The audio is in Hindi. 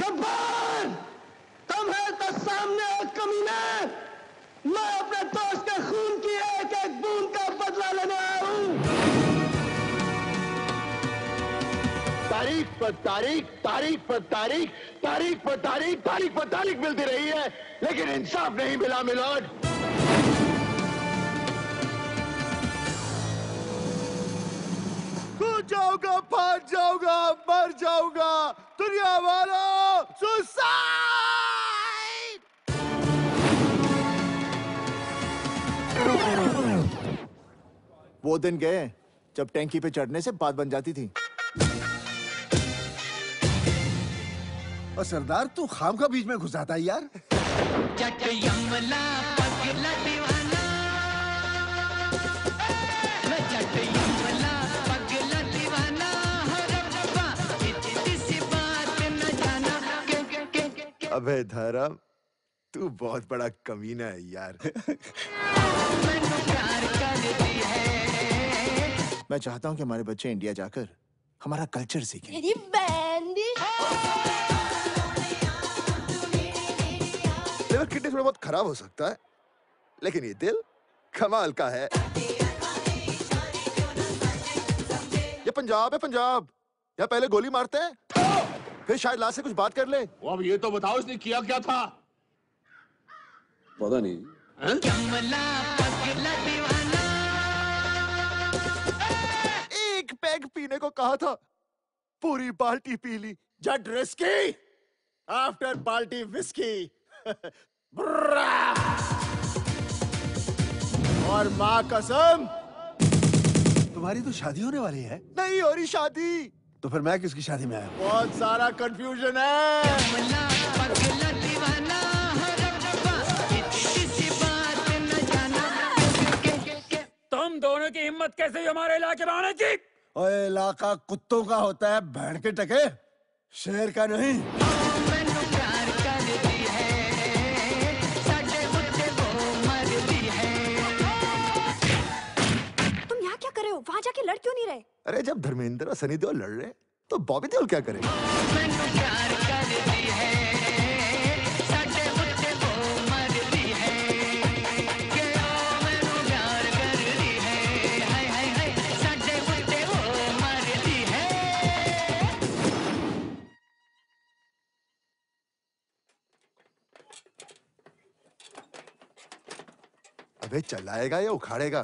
खबरदार तुम है तो सामने हो कमीने। मैं अपने दोस्त के खून की एक एक बूंद का बदला लेने आया हूँ। तारीख पर तारीख तारीख पर तारीख तारीख पर तारीख तारीख पर तारीख मिलती रही है लेकिन इंसाफ नहीं मिला मिलोड कूद जाऊँगा फाट जाऊँगा मर जाऊँगा। दुनिया वालों सुसाइड वो दिन गए जब टैंकी पे चढ़ने से बात बन जाती थी। और सरदार तू खाम का बीच में घुसाता है यार। जट यमला पगला अबे धर्म तू बहुत बड़ा कमीना है यार। मैं चाहता हूँ कि हमारे बच्चे इंडिया जाकर हमारा कल्चर सीखें। तेरी बैंडी लिवर किडनी थोड़ा बहुत खराब हो सकता है लेकिन ये दिल कमाल का है। ये पंजाब है पंजाब। यहाँ पहले गोली मारते हैं। फिर शायद लाश से कुछ बात कर ले। वो अब ये तो बताओ इसने किया क्या था? पता नहीं। एक पैग पीने को कहा था। पूरी बाल्टी पी ली। Jatt risky after balti whisky और माँ कसम। तुम्हारी तो शादी होने वाली है। नहीं हो रही शादी। तो फिर मैं किसकी शादी में आया? बहुत सारा कंफ्यूजन है। यमला पगला दीवाना रब्बा इतनी सी बात न जाना के के के तुम दोनों की हिम्मत कैसे हुई हमारे इलाके में आने की? ओए इलाका कुत्तों का होता है भैंड के टके। शेर का नहीं। वहाँ जाके लड़ क्यों नहीं रहे? अरे जब धर्मेंद्र और सनी देओल लड़ रहे तो बॉबी देओल क्या करे? चलाएगा या उखाड़ेगा?